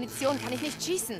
Munition kann ich nicht schießen.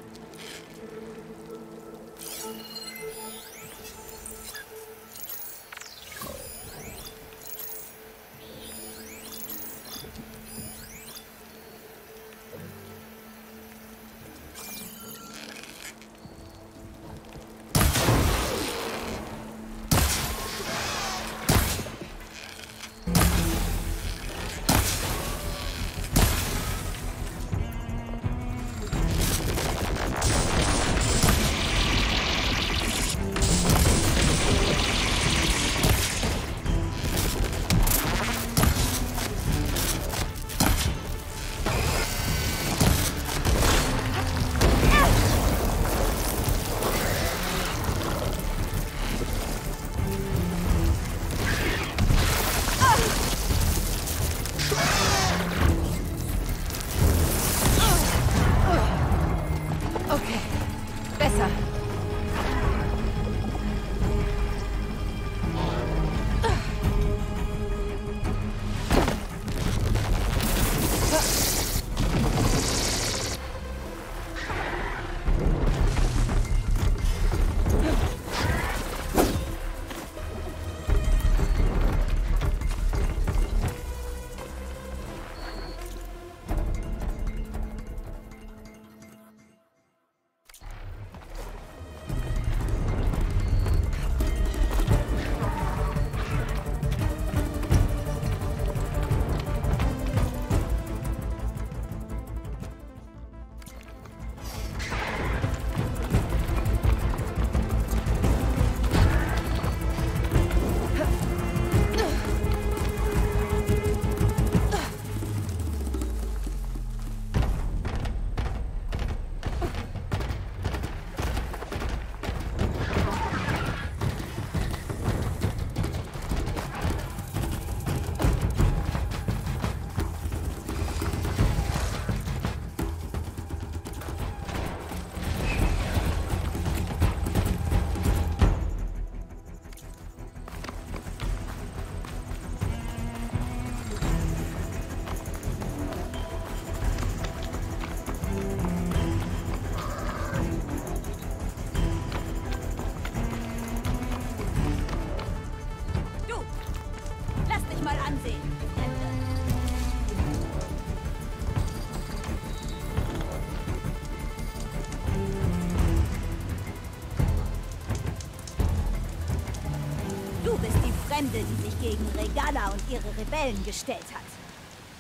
Regala und ihre Rebellen gestellt hat.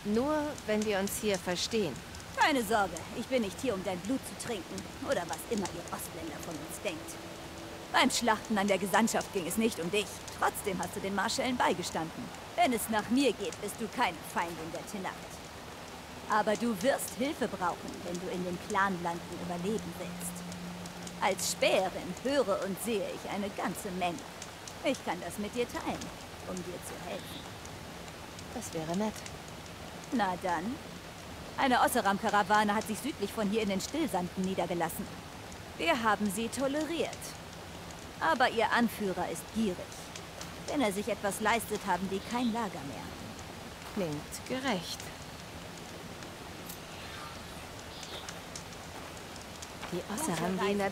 Nur, wenn wir uns hier verstehen. Keine Sorge, ich bin nicht hier, um dein Blut zu trinken. Oder was immer ihr Ostländer von uns denkt. Beim Schlachten an der Gesandtschaft ging es nicht um dich. Trotzdem hast du den Marschällen beigestanden. Wenn es nach mir geht, bist du keine Feindin der Tenacht. Aber du wirst Hilfe brauchen, wenn du in den Clanlanden überleben willst. Als Späherin höre und sehe ich eine ganze Menge. Ich kann das mit dir teilen, um dir zu helfen. Das wäre nett. Na dann. Eine Osseram-Karawane hat sich südlich von hier in den Stillsanden niedergelassen. Wir haben sie toleriert. Aber ihr Anführer ist gierig. Wenn er sich etwas leistet, haben die kein Lager mehr. Klingt gerecht. Die Osseram gehen da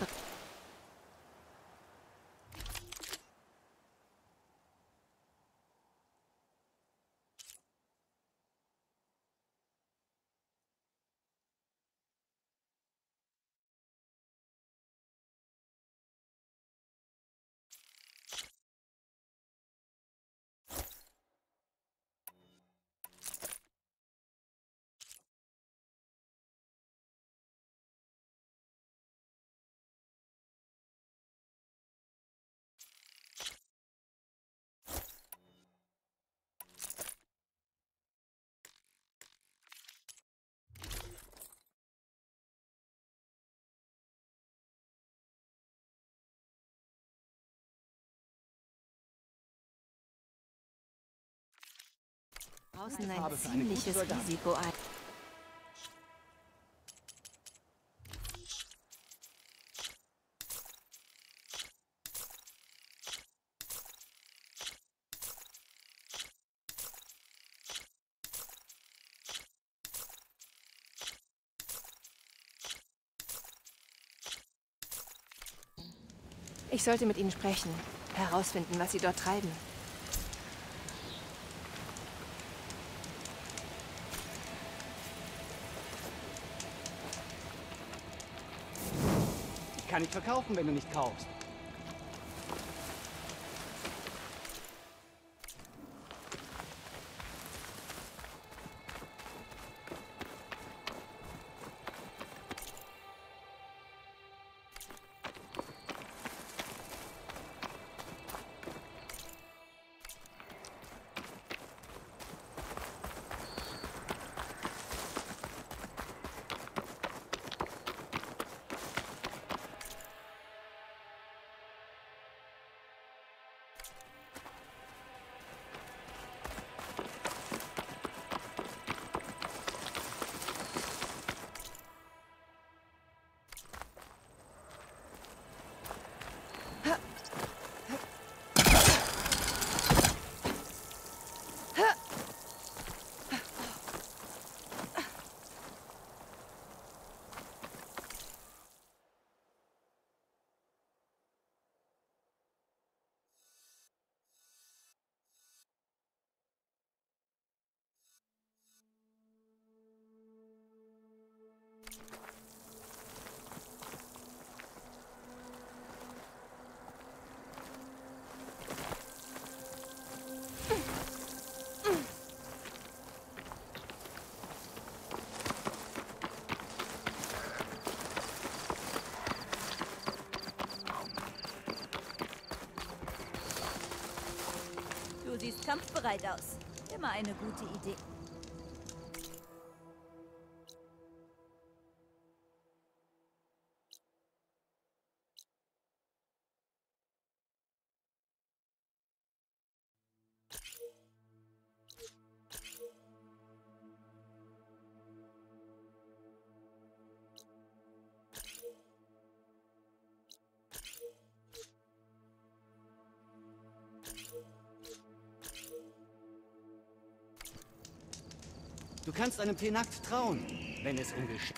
Außen ein ziemliches Risiko ein. Ich sollte mit Ihnen sprechen, herausfinden, was Sie dort treiben. Nicht verkaufen, wenn du nicht kaufst. Kampfbereit aus. Immer eine gute Idee. Kannst einem Tenakt trauen, wenn es um Gesch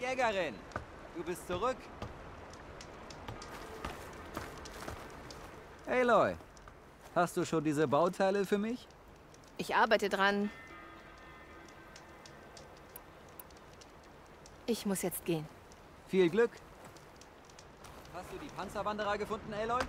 Jägerin, du bist zurück. Aloy, hast du schon diese Bauteile für mich? Ich arbeite dran. Ich muss jetzt gehen. Viel Glück. Hast du die Panzerwanderer gefunden, Aloy?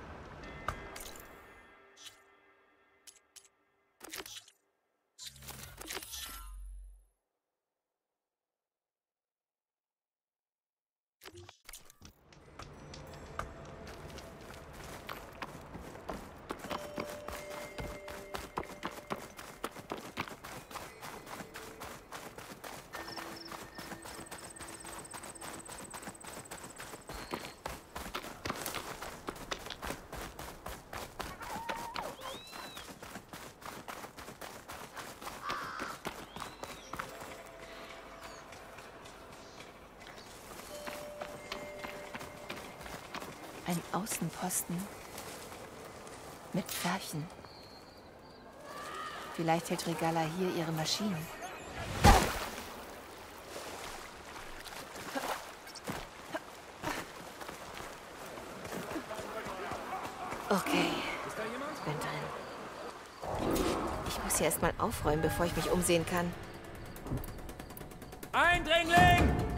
Ein Außenposten. Mit Pferchen. Vielleicht hält Regala hier ihre Maschinen. Okay. Bin drin. Ich muss hier erstmal aufräumen, bevor ich mich umsehen kann. Eindringling!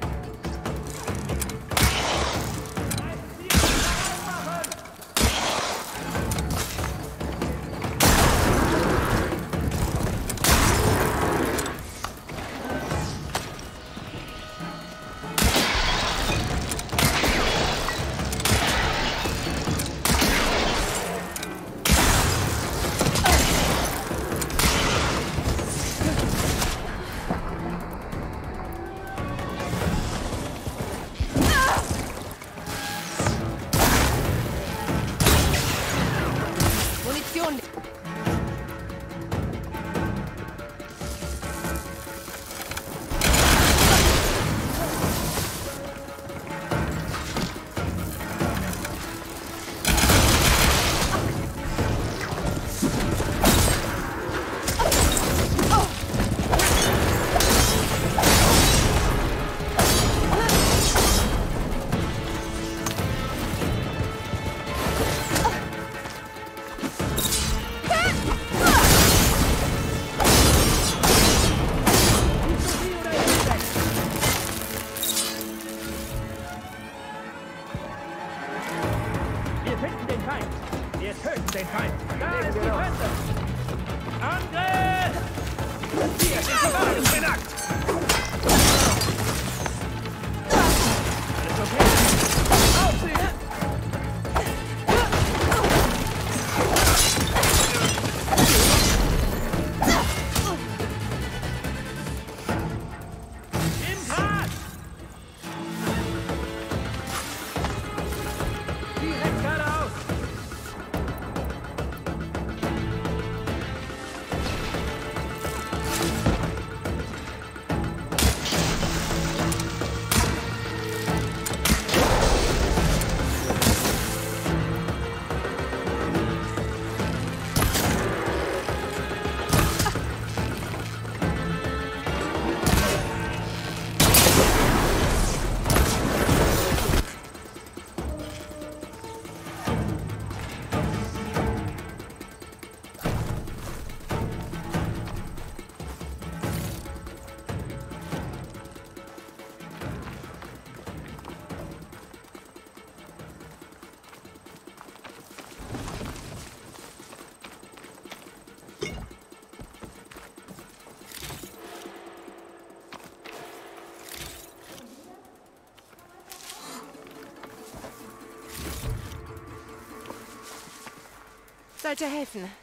Sollte helfen.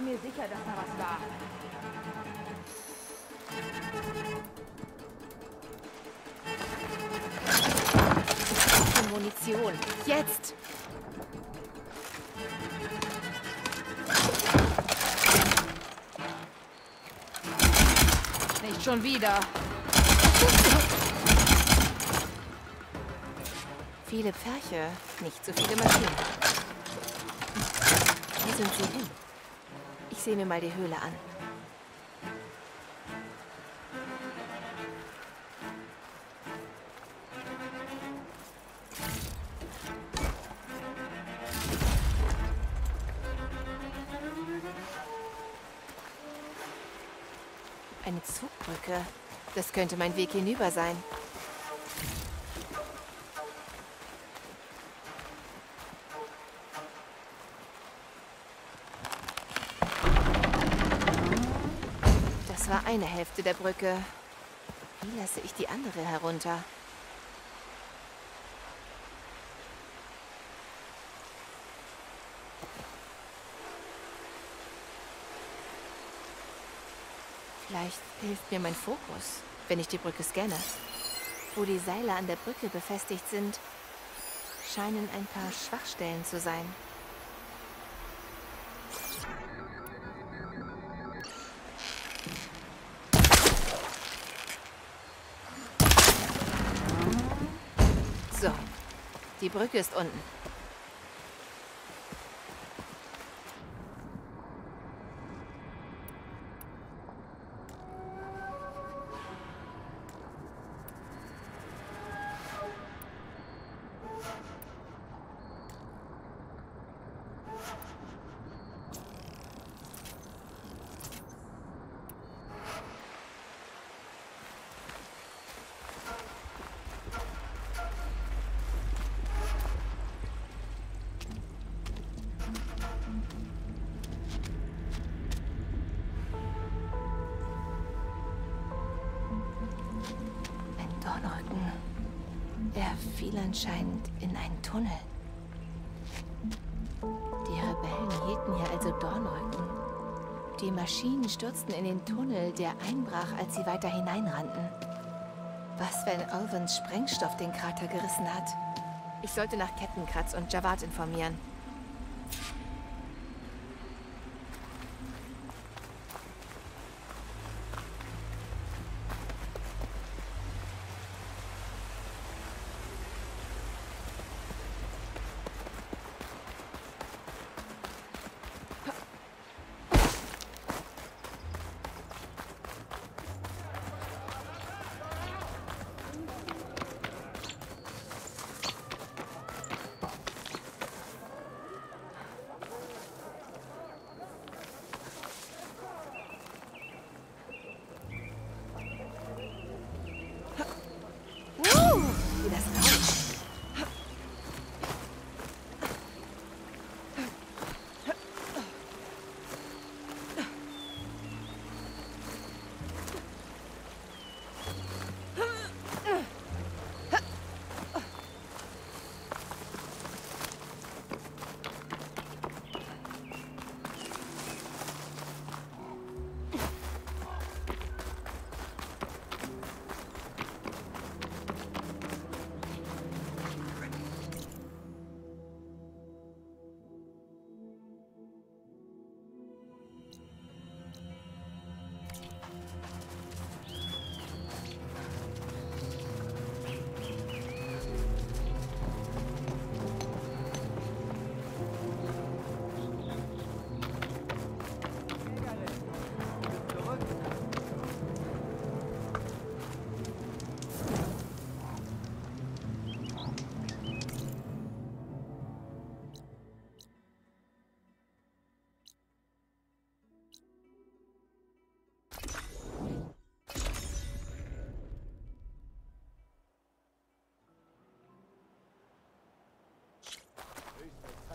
War mir sicher, dass da was war. Munition. Jetzt! Nicht schon wieder. Viele Pferche, nicht so viele Maschinen. Wo sind sie hin? Ich sehe mir mal die Höhle an. Eine Zugbrücke. Das könnte mein Weg hinüber sein. Eine Hälfte der Brücke. Wie lasse ich die andere herunter? Vielleicht hilft mir mein Fokus, wenn ich die Brücke scanne. Wo die Seile an der Brücke befestigt sind, scheinen ein paar Schwachstellen zu sein. Die Brücke ist unten. Stürzten in den Tunnel, der einbrach, als sie weiter hineinrannten. Was, wenn Alvins Sprengstoff den Krater gerissen hat? Ich sollte nach Kettenkratz und Javad informieren.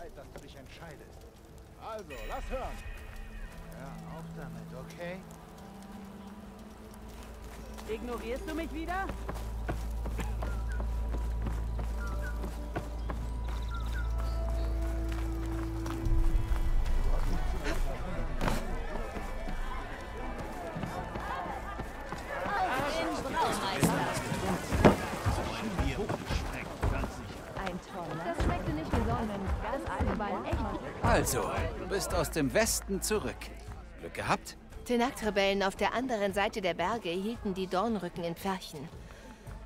Zeit, dass du dich entscheidest. Also, lass hören. Hör auf damit, okay? Ignorierst du mich wieder? Das schmeckte Also, du bist aus dem Westen zurück. Glück gehabt? Tenakt-Rebellen auf der anderen Seite der Berge hielten die Dornrücken in Pferchen.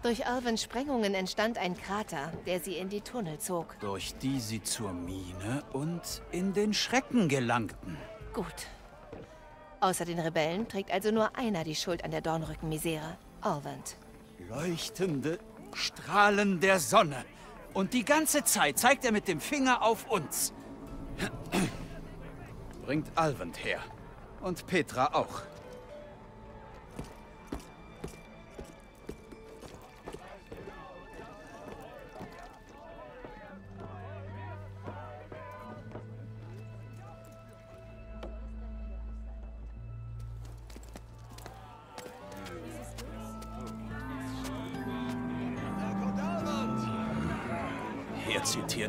Durch Alvins Sprengungen entstand ein Krater, der sie in die Tunnel zog. Durch die sie zur Mine und in den Schrecken gelangten. Gut. Außer den Rebellen trägt also nur einer die Schuld an der Dornrücken-Misere. Alvand. Leuchtende Strahlen der Sonne. Und die ganze Zeit zeigt er mit dem Finger auf uns. Bringt Alvend her. Und Petra auch.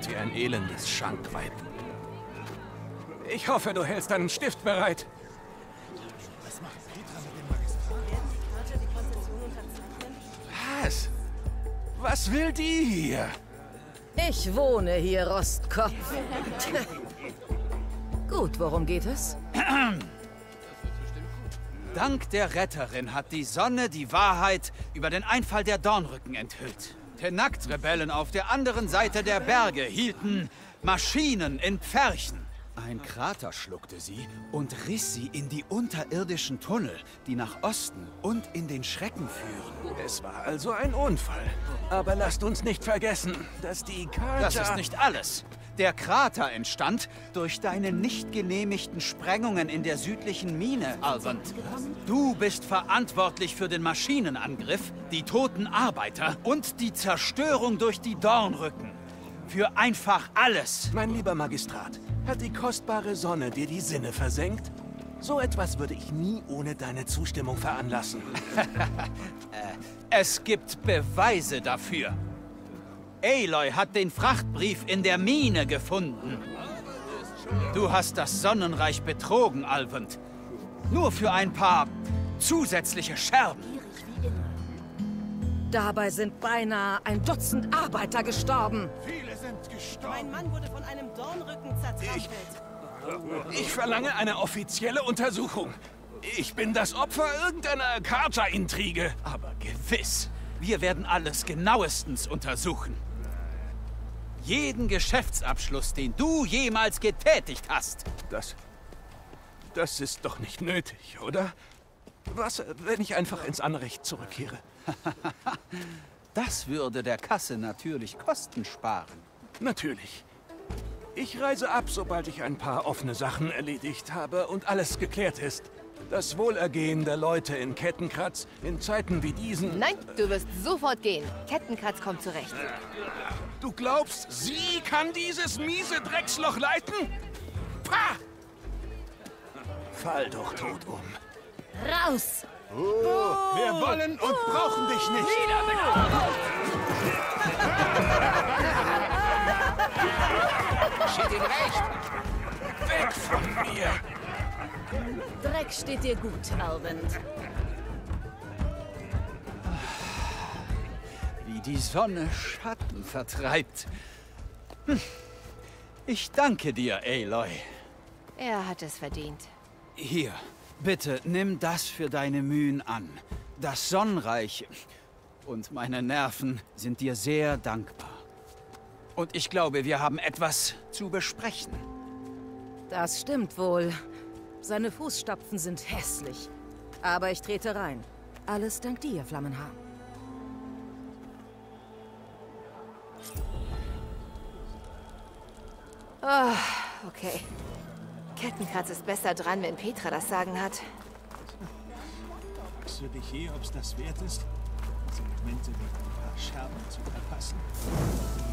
Er zitiert wie ein elendes Schankweib. Ich hoffe, du hältst deinen Stift bereit. Was? Was will die hier? Ich wohne hier, Rostkopf. Gut, worum geht es? Dank der Retterin hat die Sonne die Wahrheit über den Einfall der Dornrücken enthüllt. Tenakt-Rebellen auf der anderen Seite der Berge hielten Maschinen in Pferchen. Ein Krater schluckte sie und riss sie in die unterirdischen Tunnel, die nach Osten und in den Schrecken führen. Es war also ein Unfall. Aber lasst uns nicht vergessen, dass die Karta... Das ist nicht alles. Der Krater entstand durch deine nicht genehmigten Sprengungen in der südlichen Mine, Alvand. Du bist verantwortlich für den Maschinenangriff, die toten Arbeiter und die Zerstörung durch die Dornrücken. Für einfach alles. Mein lieber Magistrat, hat die kostbare Sonne dir die Sinne versenkt? So etwas würde ich nie ohne deine Zustimmung veranlassen. Es gibt Beweise dafür. Aloy hat den Frachtbrief in der Mine gefunden. Du hast das Sonnenreich betrogen, Alvend. Nur für ein paar zusätzliche Scherben. Dabei sind beinahe ein Dutzend Arbeiter gestorben. Viele sind gestorben. Mein Mann wurde von einem Dornrücken zertrampelt. Ich verlange eine offizielle Untersuchung. Ich bin das Opfer irgendeiner Karja-Intrige. Aber gewiss, wir werden alles genauestens untersuchen. Jeden Geschäftsabschluss, den du jemals getätigt hast. Das... Das ist doch nicht nötig, oder? Was, wenn ich einfach ins Anrecht zurückkehre? Das würde der Kasse natürlich Kosten sparen. Natürlich. Ich reise ab, sobald ich ein paar offene Sachen erledigt habe und alles geklärt ist. Das Wohlergehen der Leute in Kettenkratz in Zeiten wie diesen... Nein, du wirst sofort gehen. Kettenkratz kommt zurecht. Du glaubst, sie kann dieses miese Drecksloch leiten? Pah! Fall doch tot um. Raus! Wir wollen und brauchen dich nicht. Steht Ihnen recht. Weg von mir! Dreck steht dir gut, Alvend. Wie die Sonne Schatten vertreibt. Hm. Ich danke dir, Aloy. Er hat es verdient. Hier, bitte nimm das für deine Mühen an. Das Sonnenreich und meine Nerven sind dir sehr dankbar. Und ich glaube, wir haben etwas zu besprechen. Das stimmt wohl. Seine Fußstapfen sind hässlich. Aber ich trete rein. Alles dank dir, Flammenhaar. Oh, okay. Kettenkratz ist besser dran, wenn Petra das Sagen hat. Fragst du dich je, ob es das wert ist, Momente wegen ein paar Scherben zu verpassen?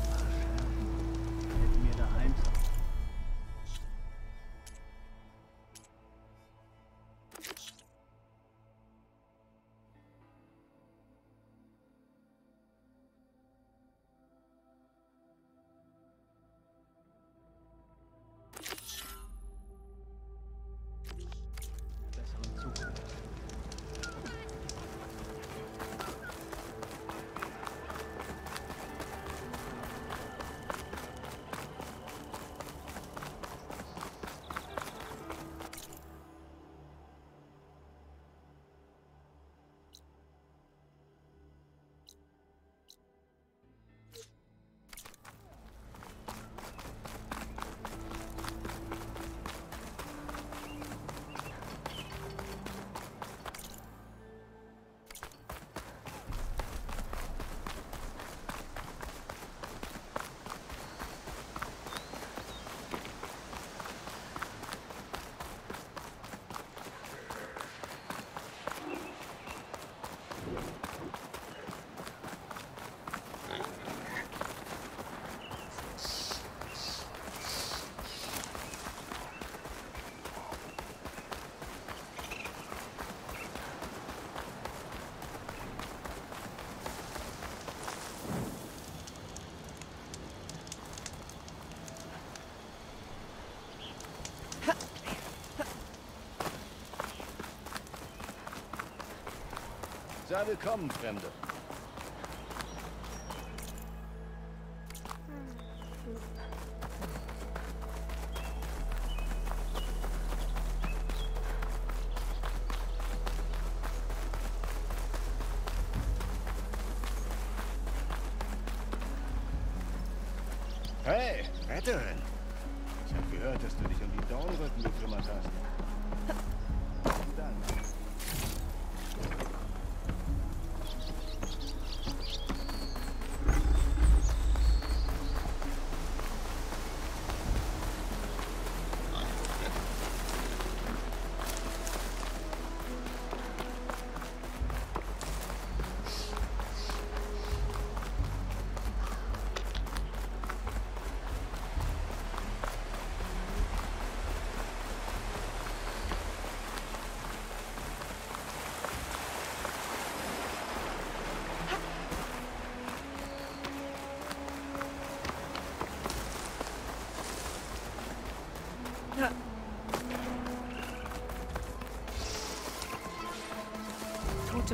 Sei willkommen, Fremde.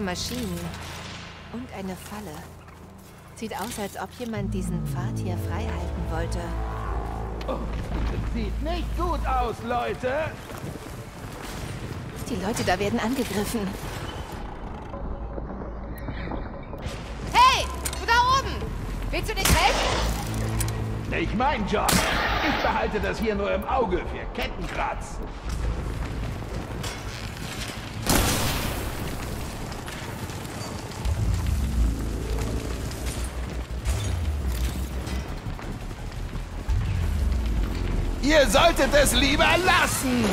Maschinen. Und eine Falle. Sieht aus, als ob jemand diesen Pfad hier freihalten wollte. Sieht nicht gut aus, Leute. Die Leute da werden angegriffen. Hey! Du da oben! Willst du nicht helfen? Nicht mein Job. Ich behalte das hier nur im Auge für Kettenkratz. Ihr solltet es lieber lassen.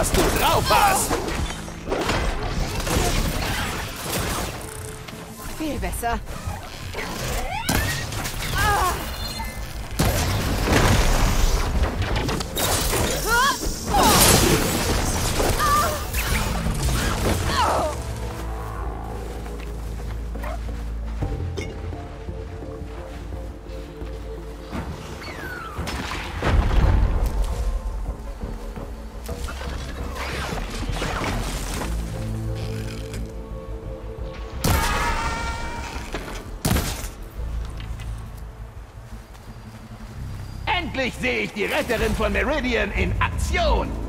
Was du drauf hast. Viel besser. Sehe ich die Retterin von Meridian in Aktion.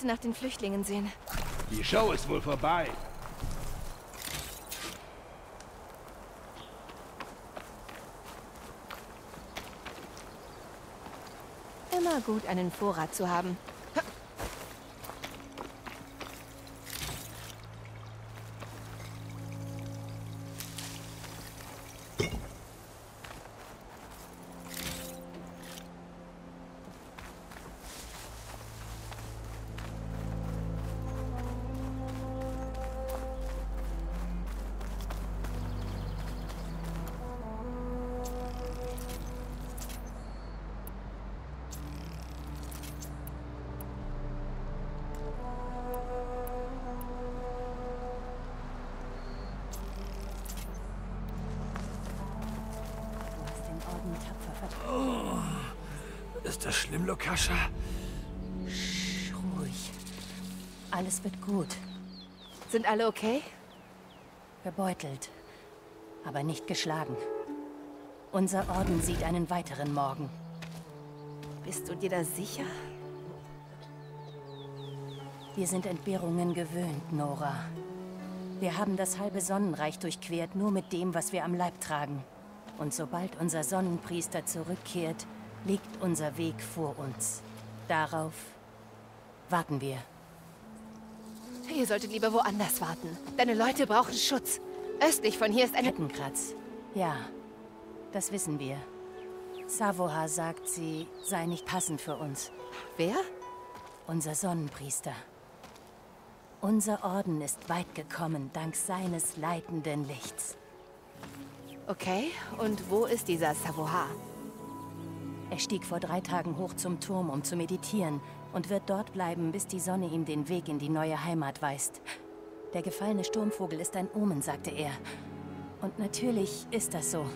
Sollte nach den Flüchtlingen sehen. Die Show ist wohl vorbei. Immer gut, einen Vorrat zu haben. Ist das schlimm, Lokascha? Ruhig. Alles wird gut. Sind alle okay? Gebeutelt, aber nicht geschlagen. Unser Orden sieht einen weiteren Morgen. Bist du dir da sicher? Wir sind Entbehrungen gewöhnt, Nora. Wir haben das halbe Sonnenreich durchquert, nur mit dem, was wir am Leib tragen. Und sobald unser Sonnenpriester zurückkehrt, liegt unser Weg vor uns. Darauf warten wir. Ihr solltet lieber woanders warten. Deine Leute brauchen Schutz. Östlich von hier ist eine... Kettenkratz. Ja, das wissen wir. Savoha sagt, sie sei nicht passend für uns. Wer? Unser Sonnenpriester. Unser Orden ist weit gekommen, dank seines leitenden Lichts. Okay, und wo ist dieser Savoha? Er stieg vor drei Tagen hoch zum Turm, um zu meditieren und wird dort bleiben, bis die Sonne ihm den Weg in die neue Heimat weist. Der gefallene Sturmvogel ist ein Omen, sagte er. Und natürlich ist das so.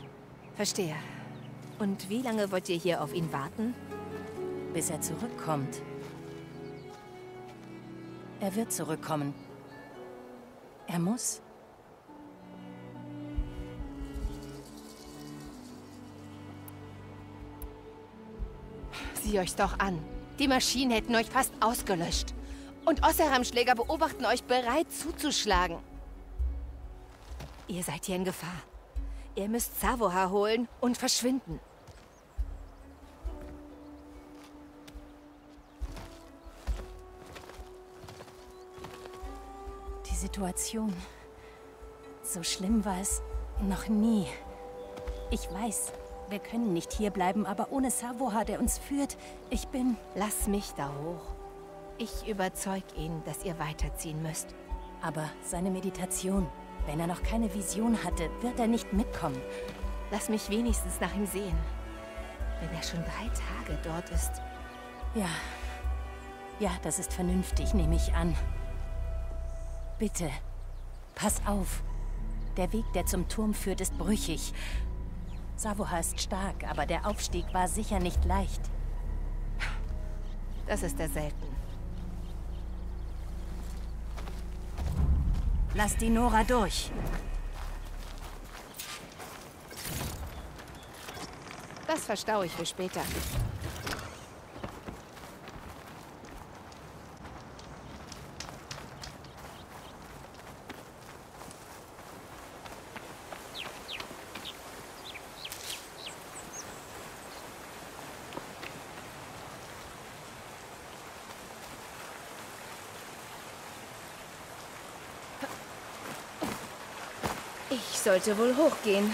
Verstehe. Und wie lange wollt ihr hier auf ihn warten? Bis er zurückkommt. Er wird zurückkommen. Er muss. Sieh euch's doch an. Die Maschinen hätten euch fast ausgelöscht. Und Osseram-Schläger beobachten euch bereit zuzuschlagen. Ihr seid hier in Gefahr. Ihr müsst Savoha holen und verschwinden. Die Situation. So schlimm war es noch nie. Ich weiß, wir können nicht hierbleiben, aber ohne Savoha, der uns führt, ich bin... Lass mich da hoch. Ich überzeug ihn, dass ihr weiterziehen müsst. Aber seine Meditation, wenn er noch keine Vision hatte, wird er nicht mitkommen. Lass mich wenigstens nach ihm sehen. Wenn er schon drei Tage dort ist. Ja. Ja, das ist vernünftig, nehme ich an. Bitte, pass auf. Der Weg, der zum Turm führt, ist brüchig. Savoha ist stark, aber der Aufstieg war sicher nicht leicht. Das ist er selten. Lass die Nora durch. Das verstaue ich für später. Ich sollte wohl hochgehen.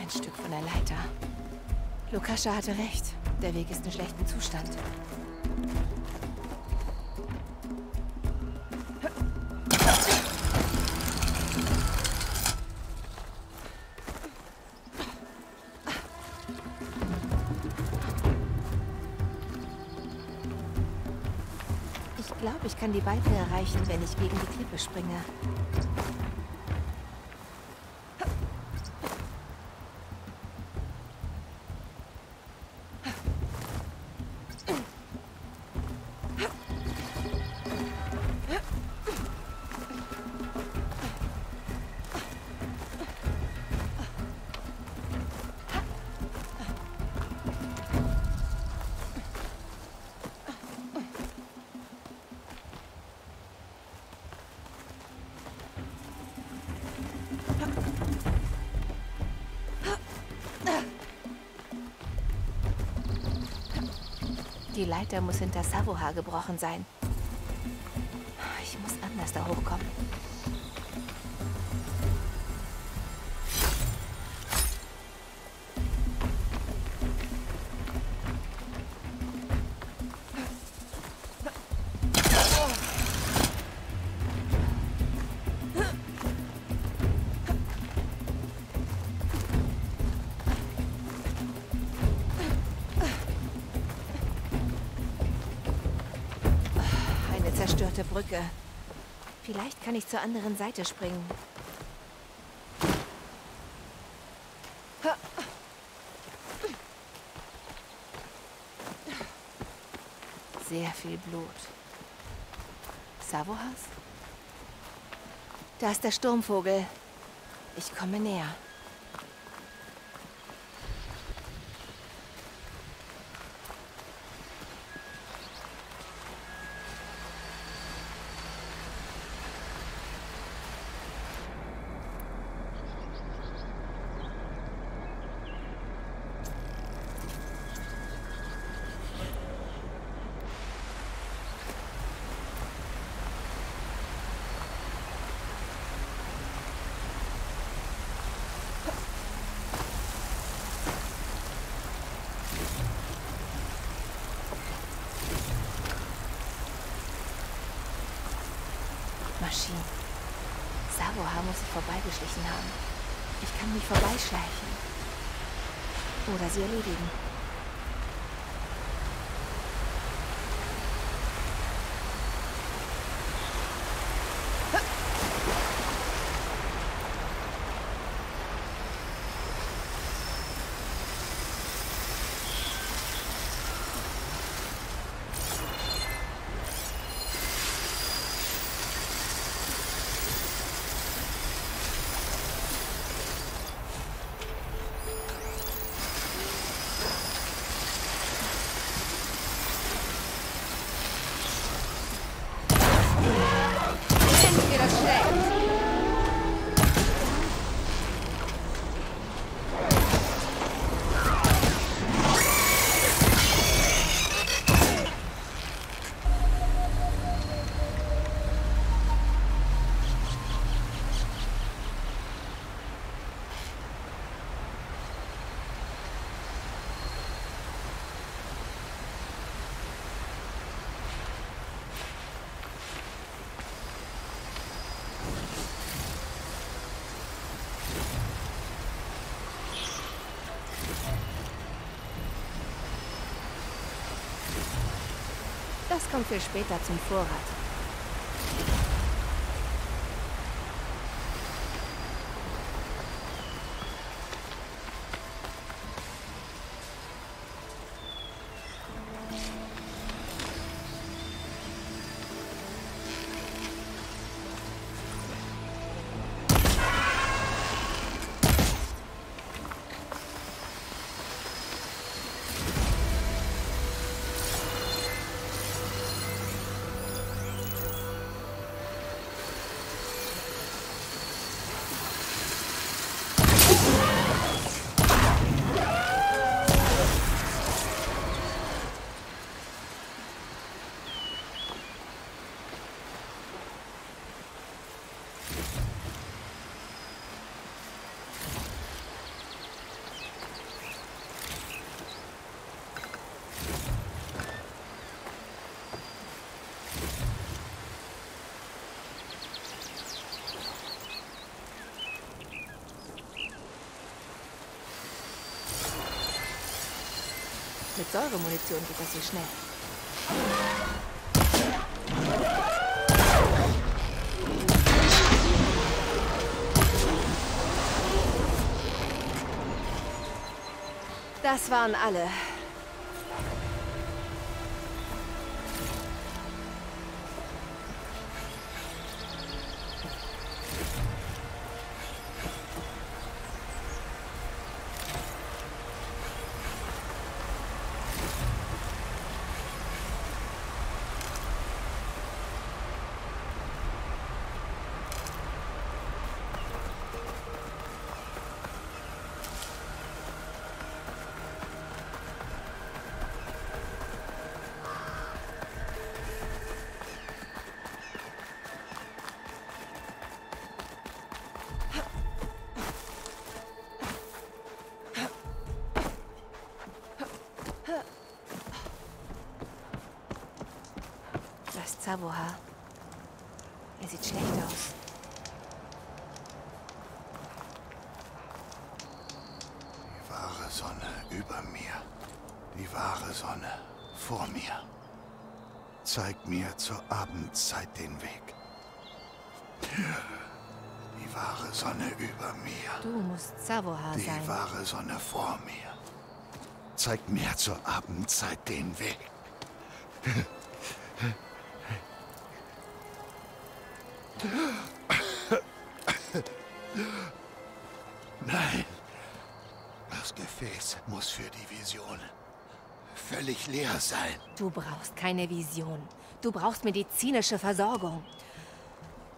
Ein Stück von der Leiter. Lukascha hatte recht. Der Weg ist in schlechtem Zustand. Ich glaube, ich kann die Balken erreichen, wenn ich gegen die Klippe springe. Leiter muss hinter Savoha gebrochen sein. Ich muss anders da hochkommen. Zerstörte Brücke. Vielleicht kann ich zur anderen Seite springen. Sehr viel Blut. Savohas? Da ist der Sturmvogel. Ich komme näher. Maschinen. Savoha muss sich vorbeigeschlichen haben. Ich kann mich vorbeischleichen. Oder sie erledigen. Kommt für später zum Vorrat. Mit Säuremunition geht das hier schnell. Das waren alle. Zur Abendzeit den Weg. Die wahre Sonne über mir. Du musst Zavoha Die sein. wahre Sonne vor mir. Zeig mir zur Abendzeit den Weg. Nein. Das Gefäß muss für die Vision völlig leer sein. Du brauchst keine Vision. Du brauchst medizinische Versorgung.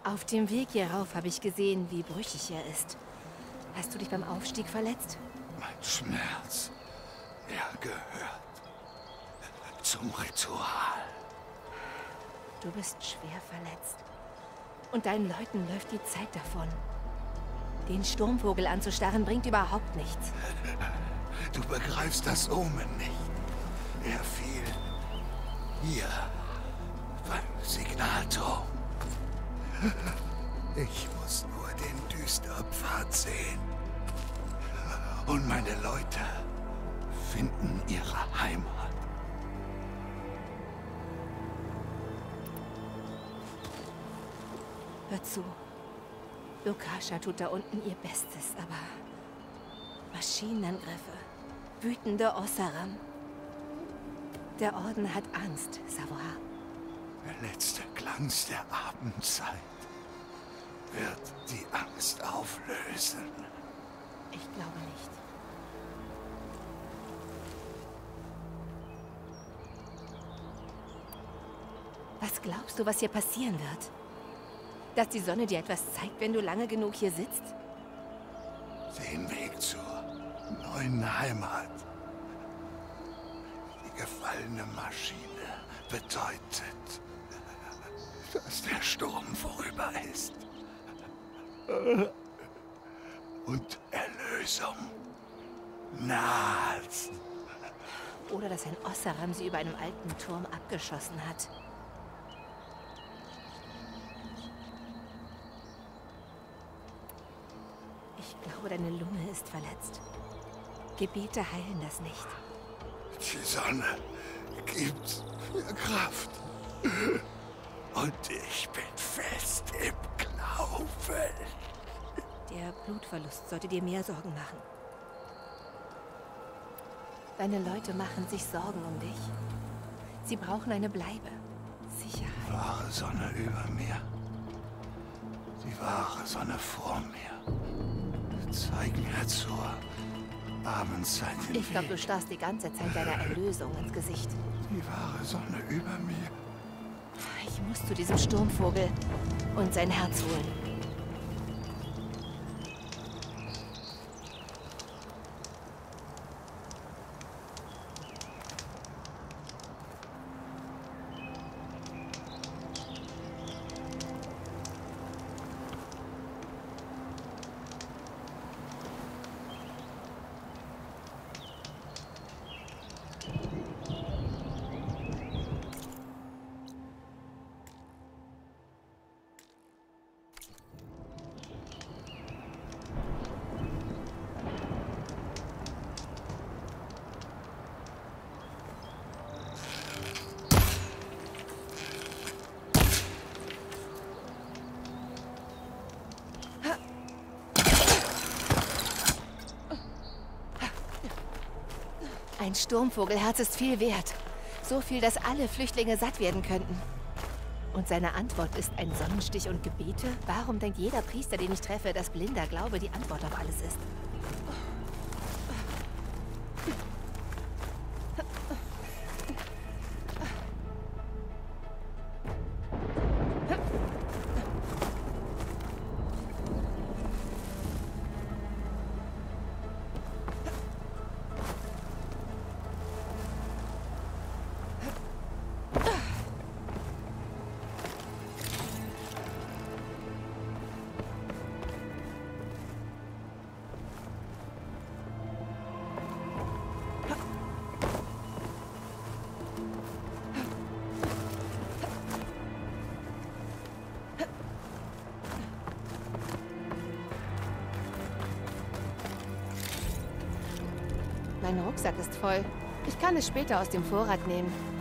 Auf dem Weg hierauf habe ich gesehen, wie brüchig er ist. Hast du dich beim Aufstieg verletzt? Mein Schmerz, er gehört zum Ritual. Du bist schwer verletzt. Und deinen Leuten läuft die Zeit davon. Den Sturmvogel anzustarren bringt überhaupt nichts. Du begreifst das Omen nicht. Er fiel hier Signalturm. Ich muss nur den Düsterpfad sehen. Und meine Leute finden ihre Heimat. Hör zu. Lukascha tut da unten ihr Bestes, aber Maschinenangriffe, wütende Ossaram. Der Orden hat Angst, Savoha. Der letzte Glanz der Abendzeit wird die Angst auflösen. Ich glaube nicht. Was glaubst du, was hier passieren wird? Dass die Sonne dir etwas zeigt, wenn du lange genug hier sitzt? Den Weg zur neuen Heimat. Die gefallene Maschine bedeutet, dass der Sturm vorüber ist. Und Erlösung naht. Oder dass ein Ossaram sie über einem alten Turm abgeschossen hat. Ich glaube, deine Lunge ist verletzt. Gebete heilen das nicht. Die Sonne gibt mir Kraft. Und ich bin fest im Glauben. Der Blutverlust sollte dir mehr Sorgen machen. Deine Leute machen sich Sorgen um dich. Sie brauchen eine Bleibe. Sicherheit. Wahre Sonne über mir. Die wahre Sonne vor mir. Zeig mir zur Abendzeit den Ich glaube, du starrst die ganze Zeit deiner Erlösung ins Gesicht. Die wahre Sonne über mir. Muss zu diesem Sturmvogel und sein Herz holen. Ein Sturmvogelherz ist viel wert. So viel, dass alle Flüchtlinge satt werden könnten. Und seine Antwort ist ein Sonnenstich und Gebete? Warum denkt jeder Priester, den ich treffe, dass blinder Glaube die Antwort auf alles ist? Voll. Ich kann es später aus dem Vorrat nehmen.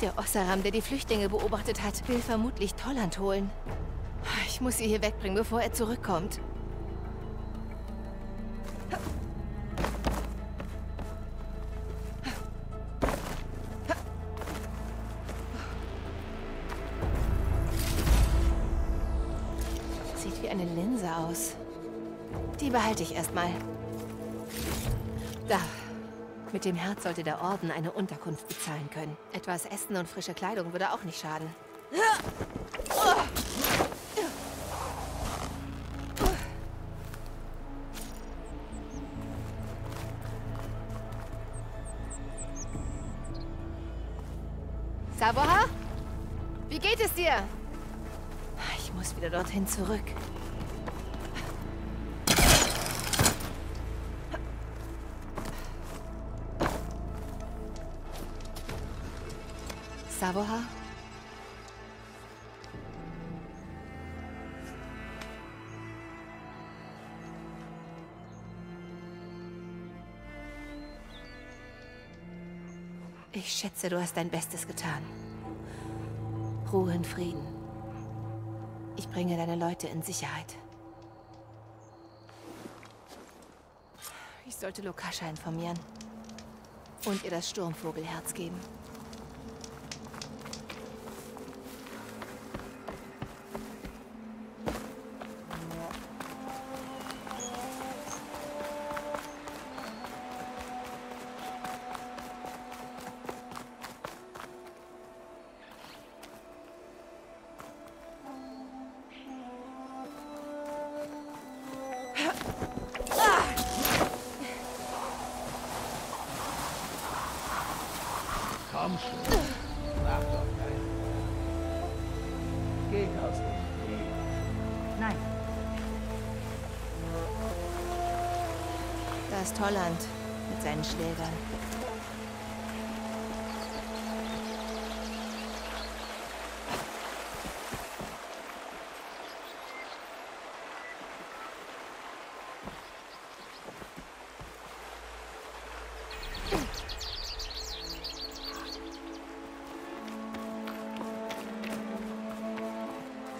Der Ossaram, der die Flüchtlinge beobachtet hat, will vermutlich Tolland holen. Ich muss sie hier wegbringen, bevor er zurückkommt. Mit dem Herz sollte der Orden eine Unterkunft bezahlen können. Etwas Essen und frische Kleidung würde auch nicht schaden. Savoha? Wie geht es dir? Ich muss wieder dorthin zurück. Ich schätze, du hast dein Bestes getan. Ruhe in Frieden. Ich bringe deine Leute in Sicherheit. Ich sollte Lokascha informieren. Und ihr das Sturmvogelherz geben. Holland mit seinen Schlägern.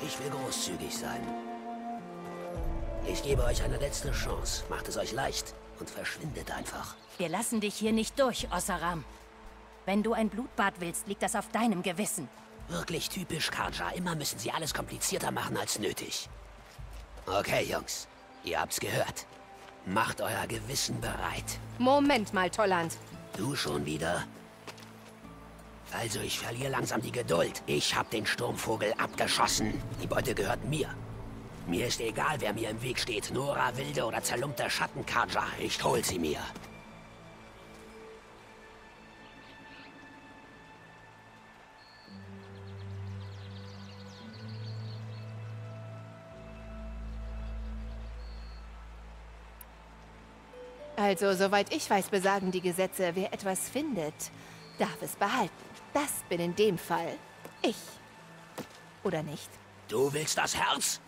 Ich will großzügig sein. Ich gebe euch eine letzte Chance. Macht es euch leicht und verschwindet einfach. Wir lassen dich hier nicht durch, Ossaram. Wenn du ein Blutbad willst, liegt das auf deinem Gewissen. Wirklich typisch Karja. Immer müssen sie alles komplizierter machen als nötig. Okay, Jungs. Ihr habt's gehört. Macht euer Gewissen bereit. Moment mal, Tolland. Du schon wieder? Also, ich verliere langsam die Geduld. Ich hab den Sturmvogel abgeschossen. Die Beute gehört mir. Mir ist egal, wer mir im Weg steht. Nora, Wilde oder zerlumpter Schattenkaja. Ich hol sie mir. Also, soweit ich weiß, besagen die Gesetze, wer etwas findet, darf es behalten. Das bin in dem Fall ich. Oder nicht? Du willst das Herz?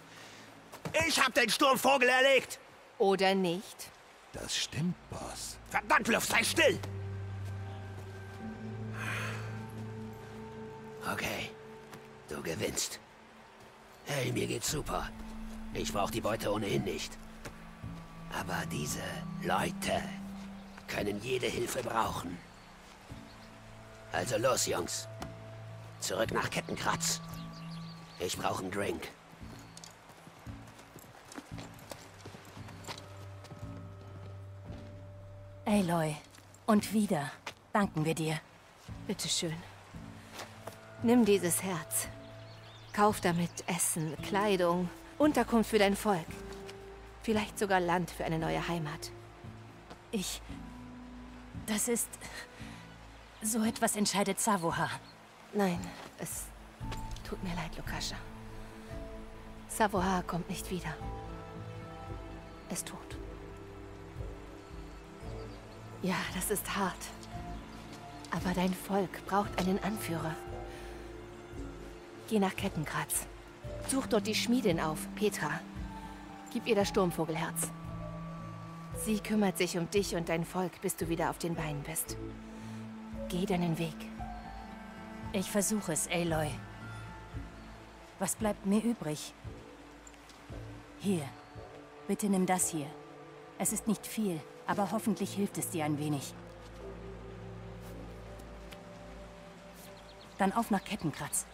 Ich hab den Sturmvogel erlegt! Oder nicht? Das stimmt, Boss. Verdammt, Luft, sei still! Okay, du gewinnst. Hey, mir geht's super. Ich brauch die Beute ohnehin nicht. Aber diese Leute können jede Hilfe brauchen. Also los, Jungs. Zurück nach Kettenkratz. Ich brauche einen Drink. Aloy, und wieder danken wir dir. Bitteschön. Nimm dieses Herz. Kauf damit Essen, Kleidung, Unterkunft für dein Volk. Vielleicht sogar Land für eine neue Heimat. Ich... Das ist... So etwas entscheidet Savoha. Nein, es tut mir leid, Lukascha. Savoha kommt nicht wieder. Ist tot. Ja, das ist hart. Aber dein Volk braucht einen Anführer. Geh nach Kettenkratz. Such dort die Schmiedin auf, Petra. Gib ihr das Sturmvogelherz. Sie kümmert sich um dich und dein Volk, bis du wieder auf den Beinen bist. Geh deinen Weg. Ich versuche es, Aloy. Was bleibt mir übrig? Hier. Bitte nimm das hier. Es ist nicht viel, aber hoffentlich hilft es dir ein wenig. Dann auf nach Kettenkratz.